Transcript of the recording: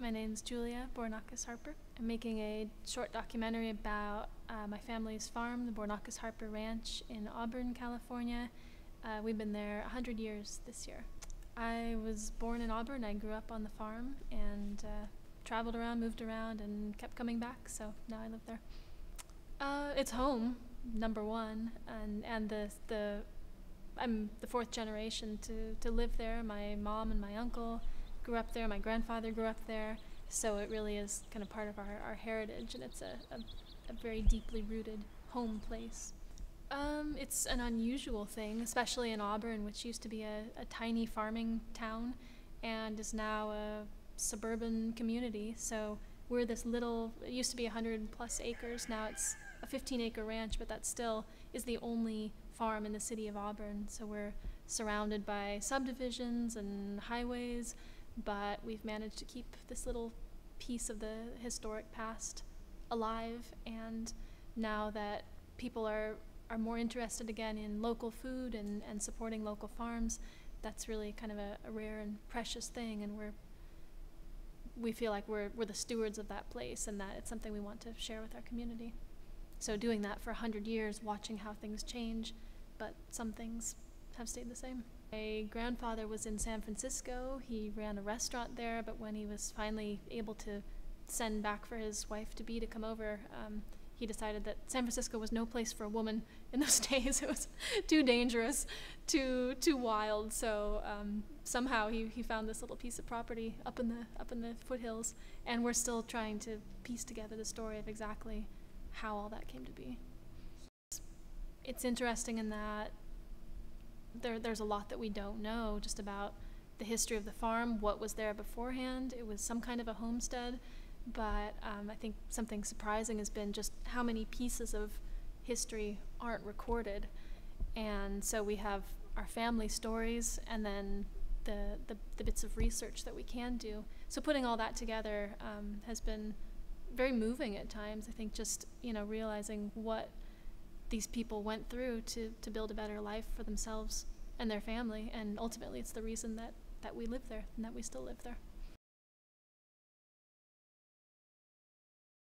My name's Julia Bornakis Harper. I'm making a short documentary about uh, my family's farm, the Bornakis Harper Ranch in Auburn, California. Uh, we've been there 100 years this year. I was born in Auburn. I grew up on the farm and uh, traveled around, moved around, and kept coming back. So now I live there. Uh, it's home, number one, and and the the I'm the fourth generation to to live there. My mom and my uncle grew up there. My grandfather grew up there. So it really is kind of part of our, our heritage, and it's a, a, a very deeply rooted home place. Um, it's an unusual thing, especially in Auburn, which used to be a, a tiny farming town and is now a suburban community. So we're this little, it used to be 100 plus acres, now it's a 15 acre ranch, but that still is the only farm in the city of Auburn. So we're surrounded by subdivisions and highways but we've managed to keep this little piece of the historic past alive. And now that people are, are more interested again in local food and, and supporting local farms, that's really kind of a, a rare and precious thing. And we're we feel like we're, we're the stewards of that place and that it's something we want to share with our community. So doing that for 100 years, watching how things change, but some things have stayed the same. My grandfather was in San Francisco. He ran a restaurant there, but when he was finally able to send back for his wife to be to come over, um, he decided that San Francisco was no place for a woman in those days. It was too dangerous, too too wild. So um, somehow he, he found this little piece of property up in the up in the foothills, and we're still trying to piece together the story of exactly how all that came to be. It's interesting in that there, there's a lot that we don't know just about the history of the farm, what was there beforehand. It was some kind of a homestead, but um, I think something surprising has been just how many pieces of history aren't recorded. And so we have our family stories and then the, the, the bits of research that we can do. So putting all that together um, has been very moving at times. I think just, you know, realizing what these people went through to, to build a better life for themselves and their family. And ultimately, it's the reason that, that we live there and that we still live there.